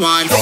one.